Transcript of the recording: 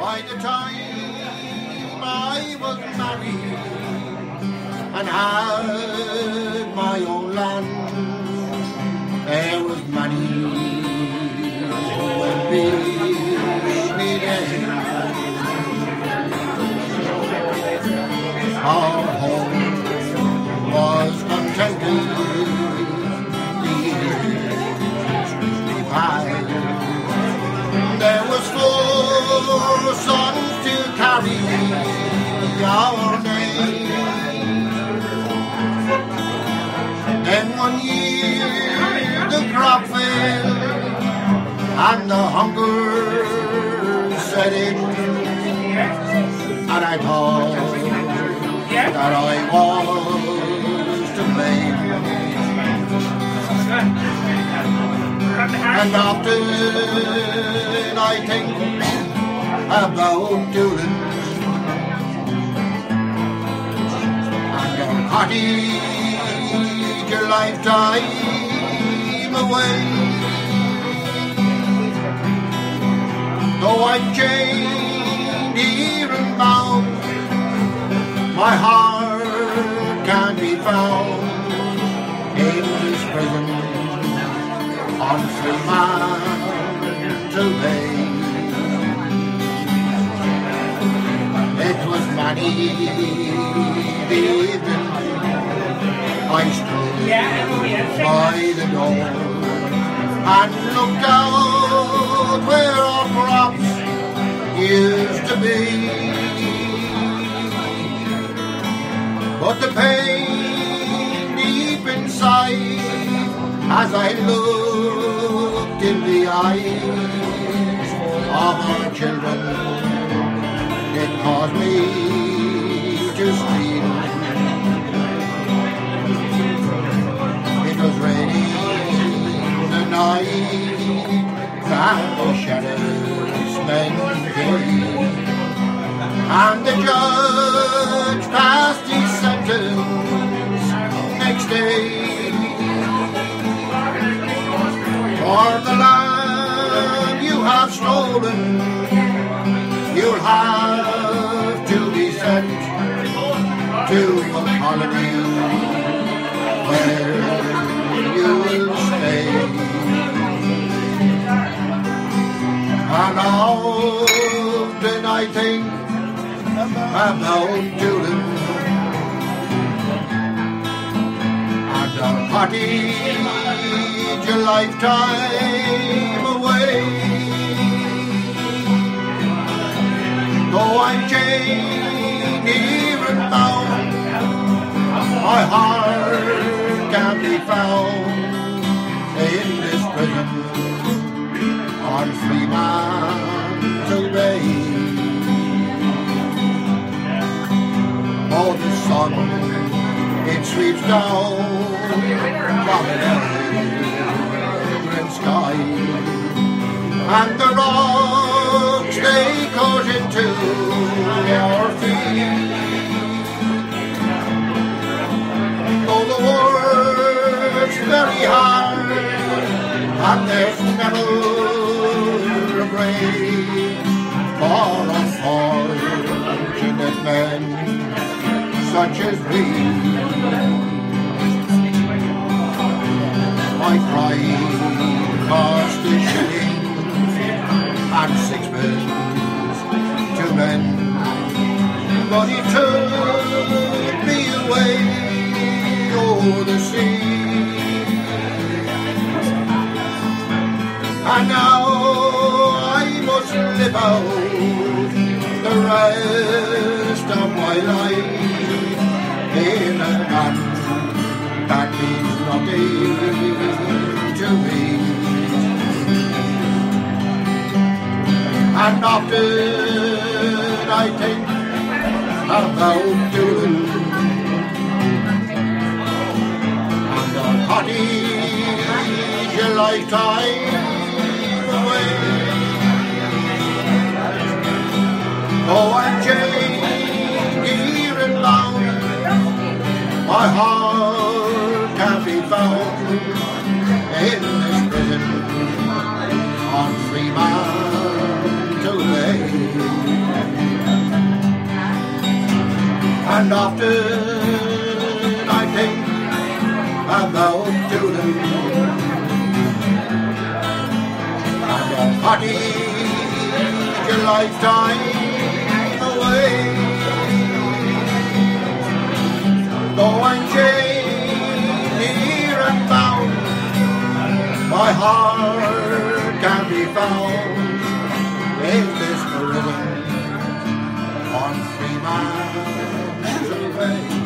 By the time I was married and had my own land, there was money would be needed. Our the crop failed and the hunger set in, and I thought that I was to blame. And often I think about doing and a cottage a lifetime away. Though I'm chained here and bound, my heart can't be found in this prison on Fremantle Bay. It was money evening I stood by the door and looked out where our crops used to be. But the pain deep inside as I looked in the eyes of our children, shadows. And the judge passed his sentence next day. For the land you have stolen, you'll have to be sent to a colony where about doing and a cottage a lifetime away. Though I'm chained and bound, my heart can't be found in this prison on Fremantle sun, it sweeps down from an emerald sky. And the rocks, they cut into our feet. Though the work's very hard, and there's never a break such as we. My pride cost a shilling and sixpence to mend, but he took me away over the sea. And now I must live out the rest And often I think about doing and a cottage a lifetime away. Oh, I'm chained here and bound my heart can't be found in this And often I think about Julie And a party your lifetime away. Though I'm chained here and bound My heart can be found in this prison on three away.